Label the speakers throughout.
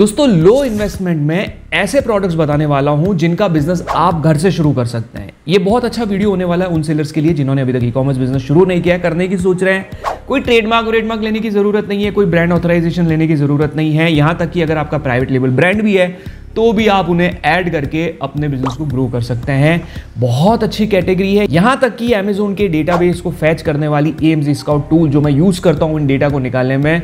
Speaker 1: दोस्तों लो इन्वेस्टमेंट में ऐसे प्रोडक्ट्स बताने वाला हूँ जिनका बिज़नेस आप घर से शुरू कर सकते हैं। ये बहुत अच्छा वीडियो होने वाला है उन सेलर्स के लिए जिन्होंने अभी तक ई कॉमर्स बिज़नेस शुरू नहीं किया, करने की सोच रहे हैं। कोई ट्रेडमार्क ट्रेडमार्क लेने की ज़रूरत नहीं है, कोई ब्रांड ऑथराइजेशन लेने की ज़रूरत नहीं है। यहाँ तक कि अगर आपका प्राइवेट लेवल ब्रांड भी है तो भी आप उन्हें ऐड करके अपने बिज़नेस को ग्रो कर सकते हैं। बहुत अच्छी कैटेगरी है। यहाँ तक कि अमेजोन के डेटाबेस को फैच करने वाली एम्स स्काउट टूल जो मैं यूज़ करता हूँ इन डेटा को निकालने में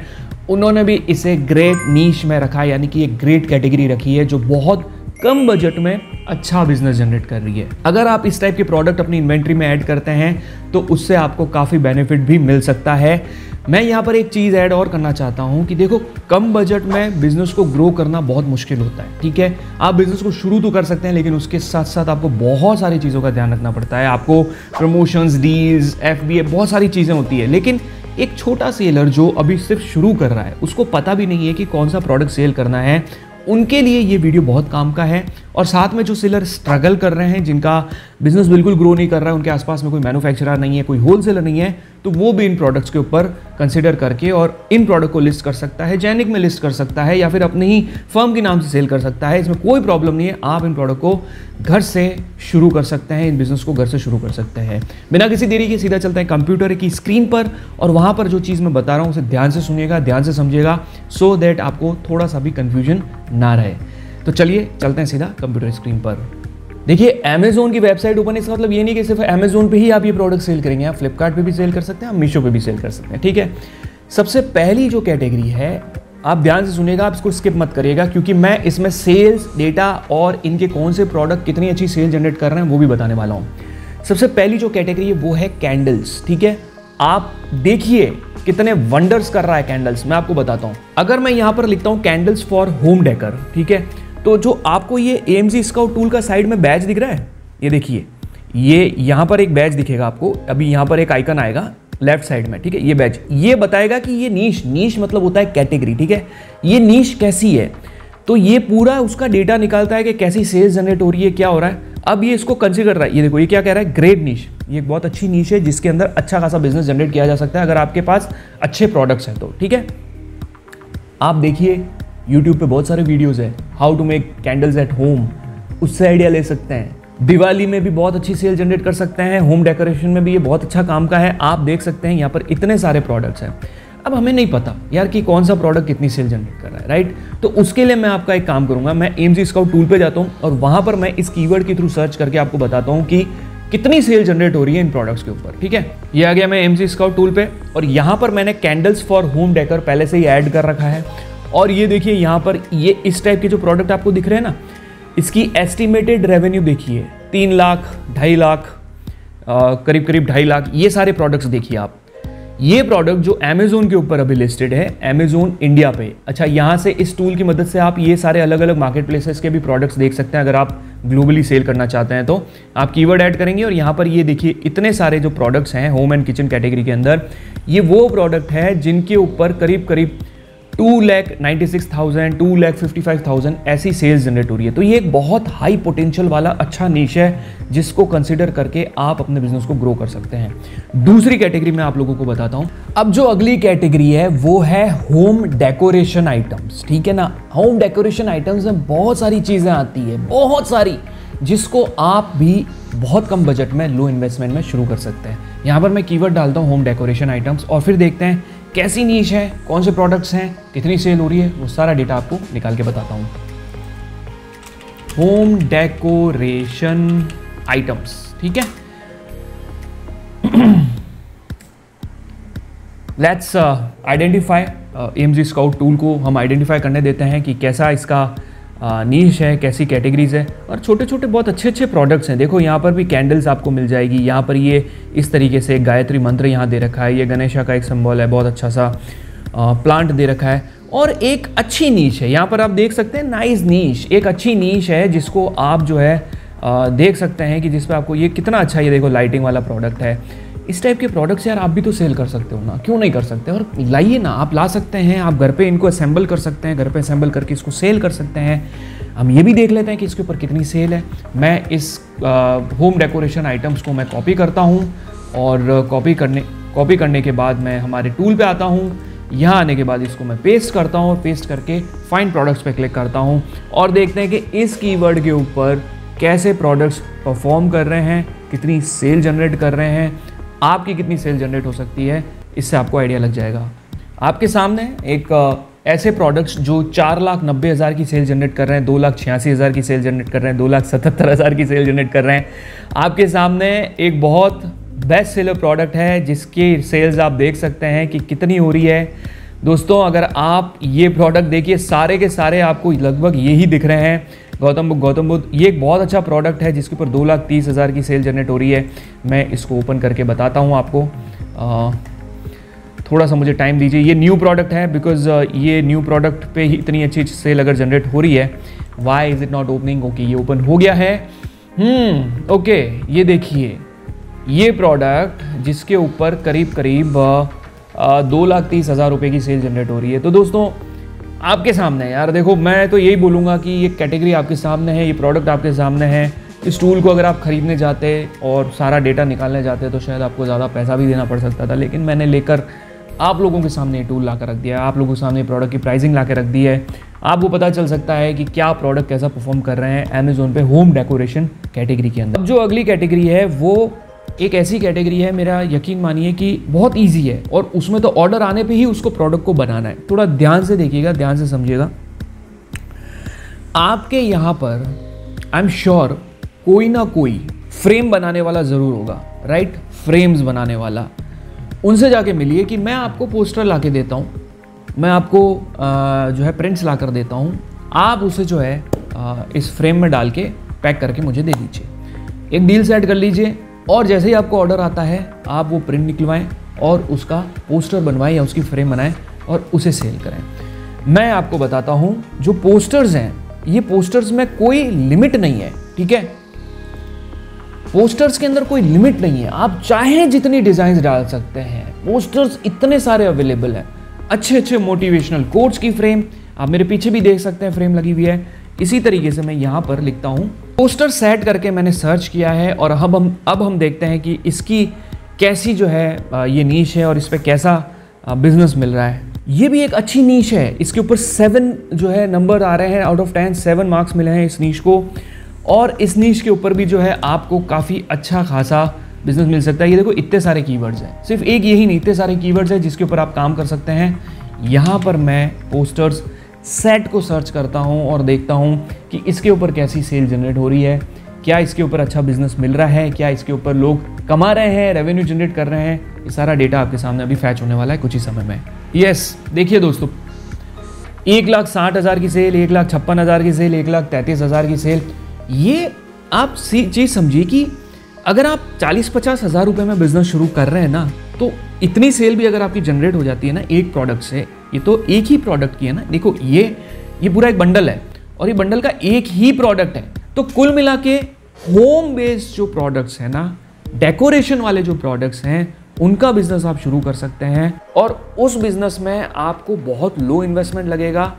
Speaker 1: उन्होंने भी इसे ग्रेट नीच में रखा है यानी कि एक ग्रेट कैटेगरी रखी है, जो बहुत कम बजट में अच्छा बिज़नेस जनरेट कर रही है। अगर आप इस टाइप के प्रोडक्ट अपनी इन्वेंट्री में ऐड करते हैं तो उससे आपको काफ़ी बेनिफिट भी मिल सकता है। मैं यहाँ पर एक चीज़ ऐड और करना चाहता हूँ कि देखो, कम बजट में बिज़नेस को ग्रो करना बहुत मुश्किल होता है, ठीक है? आप बिज़नेस को शुरू तो कर सकते हैं, लेकिन उसके साथ साथ आपको बहुत सारी चीज़ों का ध्यान रखना पड़ता है। आपको प्रमोशंस डील्स एफ़ बहुत सारी चीज़ें होती है, लेकिन एक छोटा सेलर जो अभी सिर्फ़ शुरू कर रहा है, उसको पता भी नहीं है कि कौन सा प्रोडक्ट सेल करना है। उनके लिए ये वीडियो बहुत काम का है। और साथ में जो सेलर स्ट्रगल कर रहे हैं, जिनका बिज़नेस बिल्कुल ग्रो नहीं कर रहा है, उनके आसपास में कोई मैन्युफैक्चरर नहीं है, कोई होलसेलर नहीं है तो वो भी इन प्रोडक्ट्स के ऊपर कंसिडर करके और इन प्रोडक्ट को लिस्ट कर सकता है जैनिक में लिस्ट कर सकता है, या फिर अपने ही फर्म के नाम से सेल कर सकता है। इसमें कोई प्रॉब्लम नहीं है, आप इन प्रोडक्ट को घर से शुरू कर सकते हैं, इन बिज़नेस को घर से शुरू कर सकते हैं। बिना किसी देरी के सीधा चलते हैं कंप्यूटर की स्क्रीन पर, और वहाँ पर जो चीज़ मैं बता रहा हूँ, उसे ध्यान से सुनिएगा, ध्यान से समझिएगा सो so दैट आपको थोड़ा सा भी कन्फ्यूज़न ना रहे। तो चलिए चलते हैं सीधा कंप्यूटर स्क्रीन पर। देखिए अमेजोन की वेबसाइट ओपन इसका मतलब ये नहीं कि सिर्फ़ अमेजोन पे ही आप ये प्रोडक्ट सेल करेंगे, आप फ्लिपकार्ट पे भी सेल कर सकते हैं, आप मीशो पे भी सेल कर सकते हैं, ठीक है? सबसे पहली जो कैटेगरी है, आप ध्यान से सुनिएगा, आप इसको स्किप मत करिएगा, क्योंकि मैं इसमें सेल्स डेटा और इनके कौन से प्रोडक्ट कितनी अच्छी सेल जनरेट कर रहे हैं, वो भी बताने वाला हूँ। सबसे पहली जो कैटेगरी है, वो है कैंडल्स ठीक है? आप देखिए कितने वंडर्स कर रहा है कैंडल्स मैं आपको बताता हूँ। अगर मैं यहाँ पर लिखता हूँ कैंडल्स फॉर होम डेकर ठीक है? तो जो आपको ये एम स्काउट टूल का साइड में बैच दिख रहा है, ये देखिए, ये यहाँ पर एक बैच दिखेगा आपको, अभी यहाँ पर एक आइकन आएगा लेफ़्ट साइड में, ठीक है, ये बैच ये बताएगा कि ये नीश नीश मतलब होता है कैटेगरी ठीक है, ये नीश कैसी है तो ये पूरा उसका डेटा निकालता है कि कैसी सेल्स जनरेट हो रही है, क्या हो रहा है, अब ये इसको कंसिडर रहा है, ये देखो, ये क्या कह रहा है ग्रेट नीश ये एक बहुत अच्छी नीश है जिसके अंदर अच्छा खासा बिज़नेस जनरेट किया जा सकता है अगर आपके पास अच्छे प्रोडक्ट्स हैं तो ठीक है, आप देखिए यूट्यूब पे बहुत सारे वीडियोस है how to make candles at home उससे आइडिया ले सकते हैं। दिवाली में भी बहुत अच्छी सेल जनरेट कर सकते हैं होम डेकोरेशन में भी ये बहुत अच्छा काम का है, आप देख सकते हैं यहाँ पर इतने सारे प्रोडक्ट्स हैं। अब हमें नहीं पता यार कि कौन सा प्रोडक्ट कितनी सेल जनरेट कर रहा है राइट तो उसके लिए मैं आपका एक काम करूँगा, मैं एम जी स्काउट टूल पर जाता हूँ और वहाँ पर मैं इस कीवर्ड के थ्रू सर्च करके आपको बताता हूँ कि कितनी सेल जनरेट हो रही है इन प्रोडक्ट्स के ऊपर, ठीक है? ये आ गया मैं एम जी स्काउट टूल पे और यहाँ पर मैंने कैंडल्स फॉर होम डेकर पहले से ही ऐड कर रखा है। और ये देखिए यहाँ पर, ये इस टाइप के जो प्रोडक्ट आपको दिख रहे हैं ना, इसकी एस्टिमेटेड रेवेन्यू देखिए, तीन लाख, ढाई लाख करीब करीब ढाई लाख, ये सारे प्रोडक्ट्स देखिए आप। ये प्रोडक्ट जो अमेजोन के ऊपर अभी लिस्टेड है अमेजोन इंडिया पे। अच्छा यहाँ से इस टूल की मदद से आप ये सारे अलग अलग मार्केट प्लेसेस के भी प्रोडक्ट्स देख सकते हैं, अगर आप ग्लोबली सेल करना चाहते हैं तो। आप कीवर्ड ऐड करेंगे और यहाँ पर ये देखिए, इतने सारे जो प्रोडक्ट्स हैं होम एंड किचन कैटेगरी के अंदर, ये वो प्रोडक्ट है जिनके ऊपर करीब करीब two lakh ninety six thousand, two lakh fifty five thousand ऐसी सेल्स जनरेट हो रही है। तो ये एक बहुत हाई पोटेंशियल वाला अच्छा नीच है, जिसको कंसिडर करके आप अपने बिज़नेस को ग्रो कर सकते हैं। दूसरी कैटेगरी में आप लोगों को बताता हूँ। अब जो अगली कैटेगरी है, वो है होम डेकोरेशन आइटम्स ठीक है ना? होम डेकोरेशन आइटम्स में बहुत सारी चीज़ें आती है, बहुत सारी, जिसको आप भी बहुत कम बजट में लो इन्वेस्टमेंट में शुरू कर सकते हैं। यहाँ पर मैं कीवर्ड डालता हूँ होम डेकोरेशन आइटम्स और फिर देखते हैं कैसी नीच है, कौन से प्रोडक्ट्स हैं, कितनी सेल हो रही है, वो सारा डेटा आपको निकाल के बताता हूँ। होम डेकोरेशन आइटम्स ठीक है? Let's identify M G scout tool को हम आइडेंटिफाई करने देते हैं कि कैसा इसका नीश है, कैसी कैटेगरीज है और छोटे छोटे बहुत अच्छे अच्छे प्रोडक्ट्स हैं। देखो, यहाँ पर भी कैंडल्स आपको मिल जाएगी। यहाँ पर ये इस तरीके से गायत्री मंत्र यहाँ दे रखा है। ये गणेशा का एक सिंबल है, बहुत अच्छा सा प्लांट दे रखा है। और एक अच्छी नीच है। यहाँ पर आप देख सकते हैं नाइस नीच एक अच्छी नीच है जिसको आप जो है देख सकते हैं कि जिस पर आपको ये कितना अच्छा ये देखो लाइटिंग वाला प्रोडक्ट है। इस टाइप के प्रोडक्ट्स यार आप भी तो सेल कर सकते हो ना। क्यों नहीं कर सकते? और लाइए ना, आप ला सकते हैं, आप घर पे इनको असेंबल कर सकते हैं, घर पे असेंबल करके इसको सेल कर सकते हैं। हम ये भी देख लेते हैं कि इसके ऊपर कितनी सेल है। मैं इस होम डेकोरेशन आइटम्स को मैं कॉपी करता हूँ और कॉपी करने कॉपी करने के बाद मैं हमारे टूल पे आता हूँ। यहाँ आने के बाद इसको मैं पेस्ट करता हूँ और पेस्ट करके फाइन प्रोडक्ट्स पे क्लिक करता हूँ और देखते हैं कि इस कीवर्ड के ऊपर कैसे प्रोडक्ट्स परफॉर्म कर रहे हैं, कितनी सेल जनरेट कर रहे हैं आपकी कितनी सेल जनरेट हो सकती है, इससे आपको आइडिया लग जाएगा। आपके सामने एक ऐसे प्रोडक्ट्स जो चार लाख नब्बे हज़ार की सेल जनरेट कर रहे हैं, दो लाख छियासी हज़ार की सेल जनरेट कर रहे हैं, दो लाख सतहत्तर हज़ार की सेल जनरेट कर रहे हैं। आपके सामने एक बहुत बेस्ट सेलर प्रोडक्ट है, जिसकी सेल्स आप देख सकते हैं कि कितनी हो रही है। दोस्तों, अगर आप ये प्रोडक्ट देखिए, सारे के सारे आपको लगभग यही दिख रहे हैं। गौतम बुद्ध गौतम बुद्ध ये एक बहुत अच्छा प्रोडक्ट है जिसके ऊपर दो लाख तीस हज़ार की सेल जनरेट हो रही है। मैं इसको ओपन करके बताता हूँ आपको। आ, थोड़ा सा मुझे टाइम दीजिए। ये न्यू प्रोडक्ट है बिकॉज़ ये न्यू प्रोडक्ट पे ही इतनी अच्छी सेल अगर जनरेट हो रही है why is it not opening okay ये ओपन हो गया है। हम्म ओके ये देखिए। ये प्रोडक्ट जिसके ऊपर करीब करीब दो लाख तीस हज़ार रुपये की सेल जनरेट हो रही है। तो दोस्तों आपके सामने यार देखो, मैं तो यही बोलूँगा कि ये कैटेगरी आपके सामने है, ये प्रोडक्ट आपके सामने है। इस टूल को अगर आप ख़रीदने जाते और सारा डेटा निकालने जाते तो शायद आपको ज़्यादा पैसा भी देना पड़ सकता था। लेकिन मैंने लेकर आप लोगों के सामने ये टूल ला कर रख दिया आप लोगों के सामने प्रोडक्ट की प्राइसिंग ला के रख दी है। आपको पता चल सकता है कि क्या प्रोडक्ट कैसा परफॉर्म कर रहे हैं अमेजोन पे होम डेकोरेशन कैटेगरी के अंदर। अब जो अगली कैटेगरी है, वो एक ऐसी कैटेगरी है, मेरा यकीन मानिए कि बहुत ईजी है और उसमें तो ऑर्डर आने पर ही उसको प्रोडक्ट को बनाना है। थोड़ा ध्यान से देखिएगा, ध्यान से समझिएगा। आपके यहाँ पर आई एम श्योर कोई ना कोई फ्रेम बनाने वाला ज़रूर होगा राइट फ्रेम्स बनाने वाला। उनसे जाके मिलिए कि मैं आपको पोस्टर ला के देता हूँ, मैं आपको जो है प्रिंट्स ला कर देता हूँ। आप उसे जो है इस फ्रेम में डाल के पैक करके मुझे दे दीजिए। एक डील सेट कर लीजिए और जैसे ही आपको ऑर्डर आता है, आप वो प्रिंट निकलवाएँ और उसका पोस्टर बनवाएँ या उसकी फ्रेम बनाएँ और उसे सेल करें। मैं आपको बताता हूँ, जो पोस्टर्स हैं, ये पोस्टर्स में कोई लिमिट नहीं है, ठीक है? पोस्टर्स के अंदर कोई लिमिट नहीं है। आप चाहे जितनी डिज़ाइन डाल सकते हैं पोस्टर्स इतने सारे अवेलेबल हैं। अच्छे अच्छे मोटिवेशनल कोर्ट्स की फ्रेम आप मेरे पीछे भी देख सकते हैं फ्रेम लगी हुई है। इसी तरीके से मैं यहाँ पर लिखता हूँ। पोस्टर सेट करके मैंने सर्च किया है और अब हम अब हम देखते हैं कि इसकी कैसी जो है ये नीच है और इस पर कैसा बिज़नेस मिल रहा है। ये भी एक अच्छी नीच है। इसके ऊपर सेवन जो है नंबर आ रहे हैं। Out of ten seven marks मिले हैं इस नीच को। और इस नीच के ऊपर भी जो है आपको काफ़ी अच्छा खासा बिज़नेस मिल सकता है। ये देखो, इतने सारे कीवर्ड्स हैं। सिर्फ़ एक यही नहीं, इतने सारे कीवर्ड्स हैं जिसके ऊपर आप काम कर सकते हैं। यहाँ पर मैं पोस्टर्स सेट को सर्च करता हूँ और देखता हूँ कि इसके ऊपर कैसी सेल जनरेट हो रही है, क्या इसके ऊपर अच्छा बिज़नेस मिल रहा है, क्या इसके ऊपर लोग कमा रहे हैं रेवेन्यू जनरेट कर रहे हैं, ये सारा डेटा आपके सामने अभी फैच होने वाला है कुछ ही समय में। यस देखिए दोस्तों, एक लाख साठ हज़ार की सेल एक लाख छप्पन हज़ार की सेल एक लाख तैंतीस हज़ार की सेल ये आप चीज़ समझिए कि अगर आप चालीस पचास हज़ार रुपये में बिज़नेस शुरू कर रहे हैं ना तो इतनी सेल भी अगर आपकी जनरेट हो जाती है ना, एक प्रोडक्ट से ये तो एक ही प्रोडक्ट की है ना? देखो, ये ये पूरा एक बंडल है और ये बंडल का एक ही प्रोडक्ट है। तो कुल मिला के होम बेस्ड जो प्रोडक्ट्स हैं ना डेकोरेशन वाले जो प्रोडक्ट्स हैं, उनका बिज़नेस आप शुरू कर सकते हैं और उस बिज़नेस में आपको बहुत लो इन्वेस्टमेंट लगेगा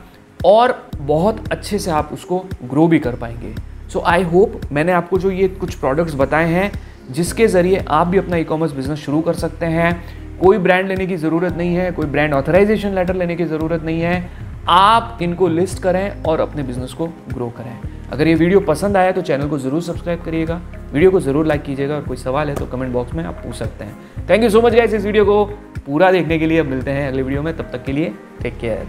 Speaker 1: और बहुत अच्छे से आप उसको ग्रो भी कर पाएँगे। सो आई होप मैंने आपको जो ये कुछ प्रोडक्ट्स बताए हैं, जिसके ज़रिए आप भी अपना ई कॉमर्स बिज़नेस शुरू कर सकते हैं। कोई ब्रांड लेने की ज़रूरत नहीं है, कोई ब्रांड ऑथराइजेशन लेटर लेने की ज़रूरत नहीं है। आप इनको लिस्ट करें और अपने बिज़नेस को ग्रो करें। अगर ये वीडियो पसंद आया तो चैनल को ज़रूर सब्सक्राइब करिएगा। वीडियो को ज़रूर लाइक कीजिएगा और कोई सवाल है तो कमेंट बॉक्स में आप पूछ सकते हैं। Thank you so much guys इस वीडियो को पूरा देखने के लिए। अब मिलते हैं अगले वीडियो में। तब तक के लिए टेक केयर